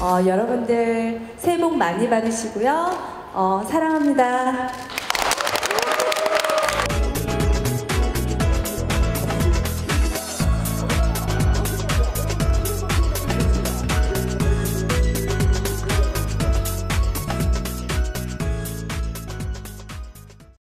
어, 여러분들 새해 복 많이 받으시고요. 어, 사랑합니다.